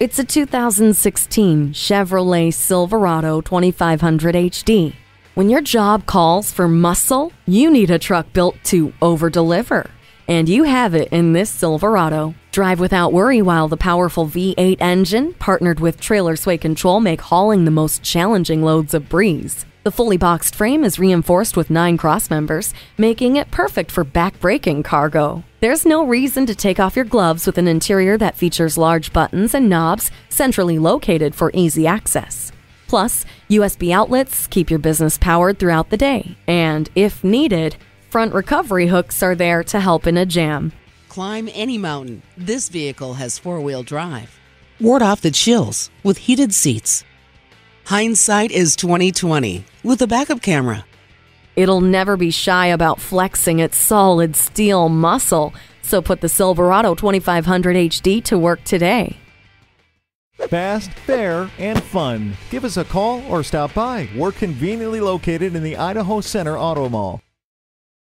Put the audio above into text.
It's a 2016 Chevrolet Silverado 2500 HD. When your job calls for muscle, you need a truck built to overdeliver. And you have it in this Silverado. Drive without worry while the powerful V8 engine, partnered with trailer sway control, make hauling the most challenging loads a breeze. The fully boxed frame is reinforced with nine cross members, making it perfect for back-breaking cargo. There's no reason to take off your gloves with an interior that features large buttons and knobs centrally located for easy access. Plus, USB outlets keep your business powered throughout the day, and if needed, front recovery hooks are there to help in a jam. Climb any mountain. This vehicle has four wheel drive. Ward off the chills with heated seats. Hindsight is 2020 with a backup camera. It'll never be shy about flexing its solid steel muscle, so put the Silverado 2500 HD to work today. Fast, fair, and fun. Give us a call or stop by. We're conveniently located in the Idaho Center Auto Mall.